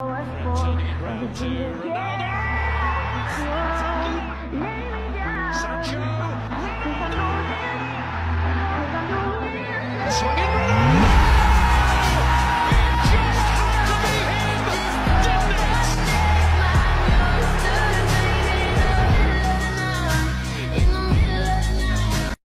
I'm Brown to